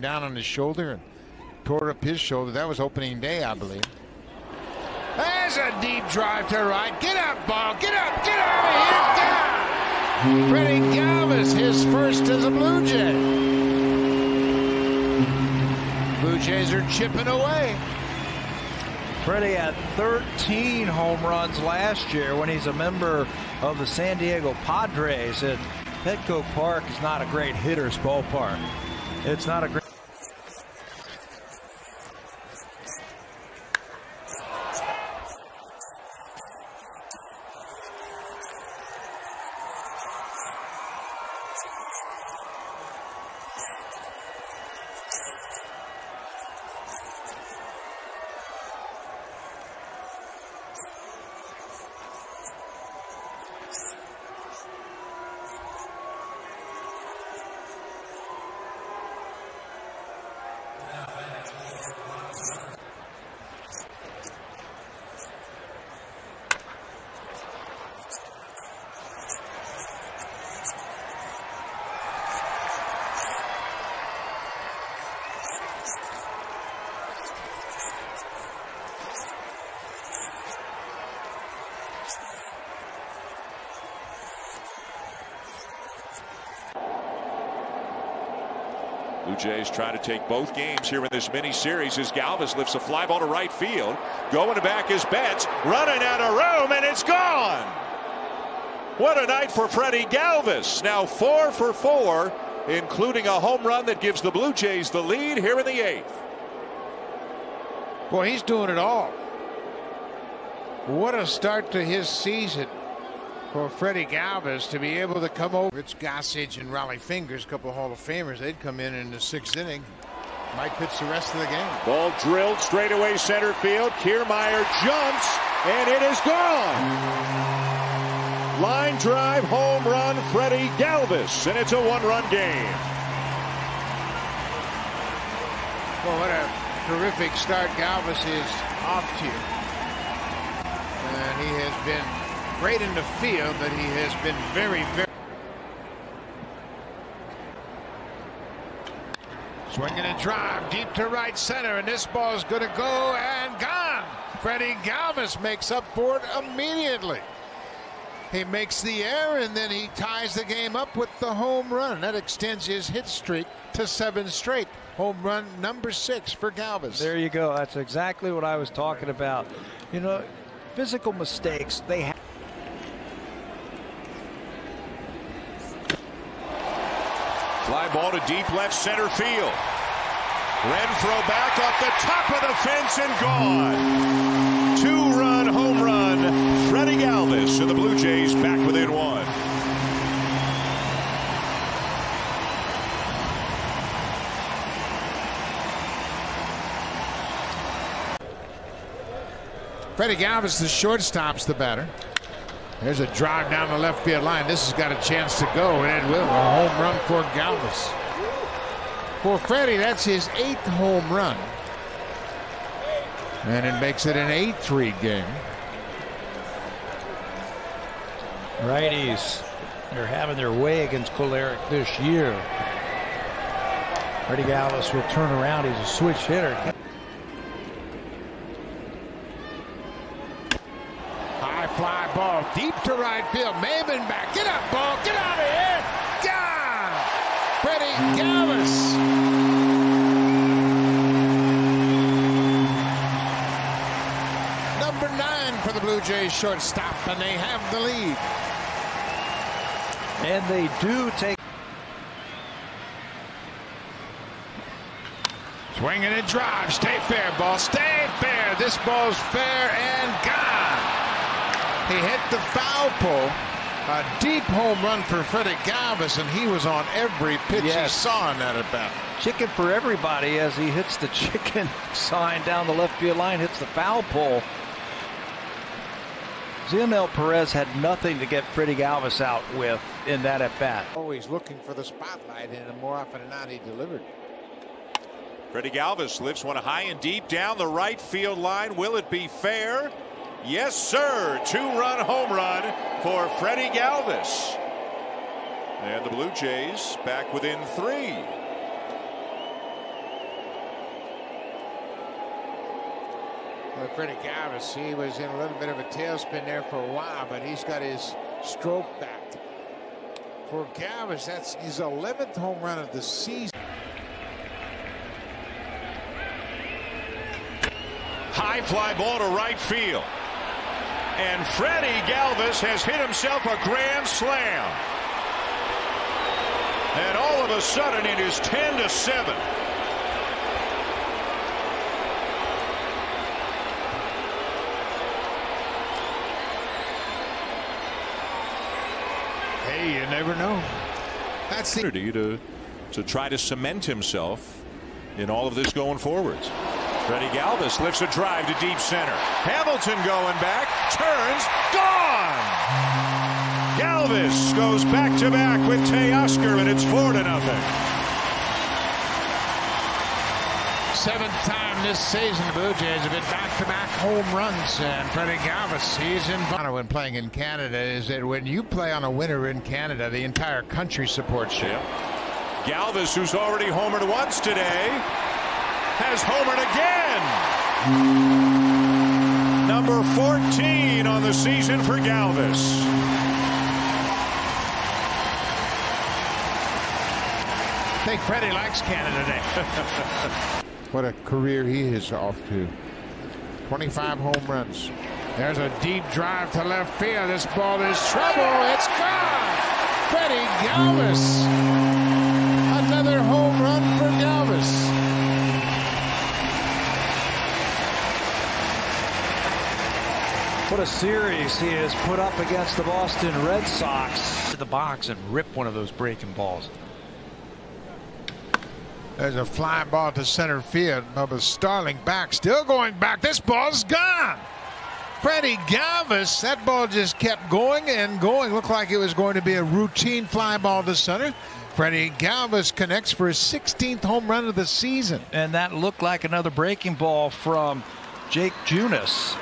down on his shoulder and tore up his shoulder. That was opening day, I believe. There's a deep drive to right. Get up, ball. Get up. Get out of here. Freddy Galvis, his first as a Blue Jay. Blue Jays are chipping away. Freddy had 13 home runs last year when he's a member of the San Diego Padres. And Petco Park is not a great hitter's ballpark. It's not a great. you Blue Jays trying to take both games here in this mini series as Galvis lifts a fly ball to right field. Going back is Betts, running out of room, and it's gone. What a night for Freddy Galvis. Now four for four, including a home run that gives the Blue Jays the lead here in the eighth. Boy, he's doing it all. What a start to his season for Freddy Galvis to be able to come over. Rich Gossage and Rollie Fingers, a couple of Hall of Famers, they'd come in in the sixth inning. Might pitch the rest of the game. Ball drilled straight away center field. Kiermaier jumps, and it is gone. Line drive, home run, Freddy Galvis, and it's a one-run game. Well, what a terrific start Galvis is off to. And he has been great in the field, but he has been very, very. Swinging a drive deep to right center, and this ball is going to go and gone. Freddy Galvis makes up for it immediately. He makes the air, and then he ties the game up with the home run. That extends his hit streak to seven straight. Home run number six for Galvis. There you go. That's exactly what I was talking about. You know, physical mistakes, they have. Ball to deep left center field. Renfroe back up the top of the fence and gone. Two-run home run. Freddy Galvis and the Blue Jays back within one. Freddy Galvis, the shortstop's the batter. There's a drive down the left field line. This has got a chance to go, and it will. A home run for Galvis. For Freddy, that's his eighth home run. And it makes it an 8-3 game. Righties, they're having their way against Kolarek this year. Freddy Galvis will turn around. He's a switch hitter. Right field. Maybin back. Get up, ball. Get out of here. Gone. Freddy Galvis. Number nine for the Blue Jays shortstop, and they have the lead. And they do take. Swinging and drive. Stay fair, ball. Stay fair. This ball's fair and gone. He hit the foul pole. A deep home run for Freddy Galvis, and he was on every pitch Yes. he saw in that at bat. Chicken for everybody as he hits the chicken sign down the left field line, hits the foul pole. Cionel Perez had nothing to get Freddy Galvis out with in that at bat. Always looking for the spotlight, and more often than not, he delivered. Freddy Galvis lifts one high and deep down the right field line. Will it be fair? Yes, sir. Two-run home run for Freddy Galvis. And the Blue Jays back within three. Well, Freddy Galvis, he was in a little bit of a tailspin there for a while, but he's got his stroke back. For Galvis, that's his 11th home run of the season. High fly ball to right field. And Freddy Galvis has hit himself a grand slam. And all of a sudden it is 10 to 7. Hey, you never know. That's the to to try to cement himself in all of this going forwards. Freddy Galvis lifts a drive to deep center. Hamilton going back, turns, gone. Galvis goes back to back with Teoscar, and it's four to nothing. seventh time this season the Blue Jays have been back-to-back home runs, and Freddy Galvis, he's in. When playing in Canada, is that when you play on a winner in Canada, the entire country supports you. Yep. Galvis, who's already homered once today, has homered again. Number 14 on the season for Galvis. I think Freddy likes Canada Day. what a career he is off to. 25 home runs. There's a deep drive to left field. This ball is trouble. It's gone. Freddy Galvis. Another home run for Galvis. What a series he has put up against the Boston Red Sox. To the box and rip one of those breaking balls. There's a flying ball to center field. Bubba Starling back, still going back. This ball's gone. Freddy Galvis, that ball just kept going and going. Looked like it was going to be a routine fly ball to center. Freddy Galvis connects for his 16th home run of the season. And that looked like another breaking ball from Jake Junis.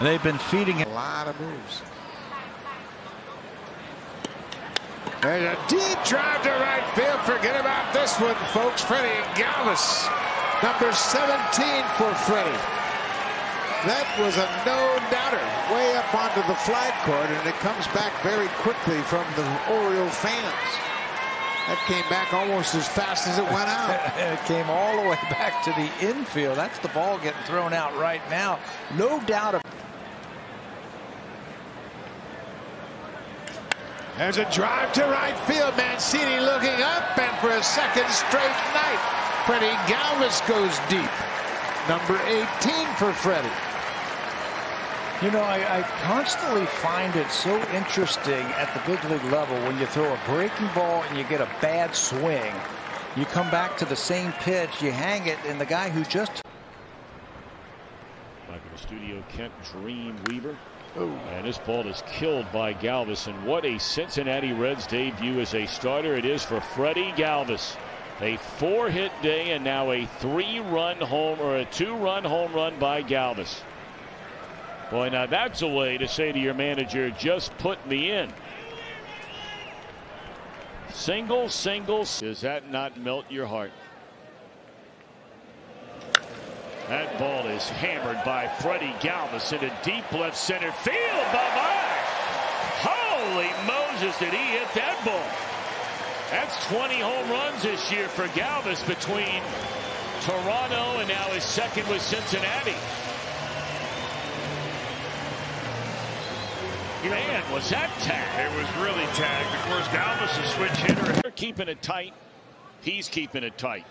They've been feeding him. A lot of moves. There's a deep drive to right field. Forget about this one, folks. Freddy Galvis, number 17 for Freddy. That was a no-doubter way up onto the flag court, and it comes back very quickly from the Oriole fans. That came back almost as fast as it went out. it came all the way back to the infield. That's the ball getting thrown out right now. No doubt. There's a drive to right field. Mancini looking up, and for a second straight night, Freddy Galvis goes deep. Number 18 for Freddy. You know, I, I, constantly find it so interesting at the big league level when you throw a breaking ball and you get a bad swing. You come back to the same pitch, you hang it, and the guy who just. Back in the studio, Kent Dream Weaver. Ooh. And this ball is killed by Galvis. And what a Cincinnati Reds debut as a starter it is for Freddy Galvis. A four hit day and now a three run home or a two run home run by Galvis. Boy, now that's a way to say to your manager, just put me in. Single, single. Does that not melt your heart? That ball is hammered by Freddy Galvis into deep left center field. Bye-bye. Holy Moses, did he hit that ball? That's 20 home runs this year for Galvis between Toronto and now his second with Cincinnati. Man, was that tagged? It was really tagged. Of course, Galvis is a switch hitter. They're keeping it tight. He's keeping it tight.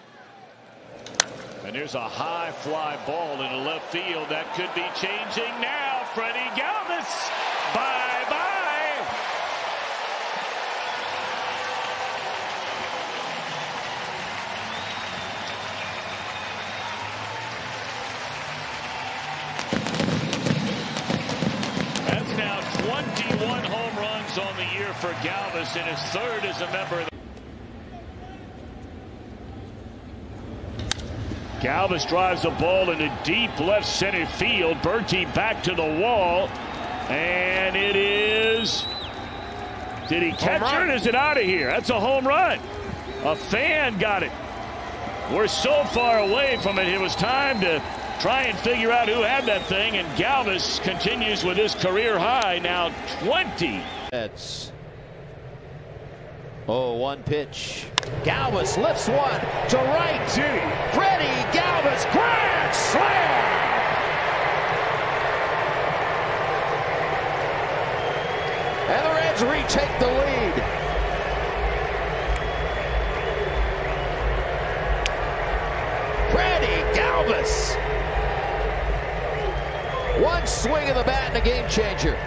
And there's a high fly ball into left field. That could be changing now. Freddy Galvis. Bye-bye. That's now 21 home runs on the year for Galvis and his third as a member of the Galvis drives the ball into deep left center field. Berti back to the wall. And it is. Did he catch it? Is it out of here? That's a home run. A fan got it. We're so far away from it. It was time to try and figure out who had that thing. And Galvis continues with his career high now 20. That's oh one pitch. Galvis lifts one to right. Freddy Galvis grand slam. And the Reds retake the lead. Freddy Galvis. One swing of the bat and a game changer.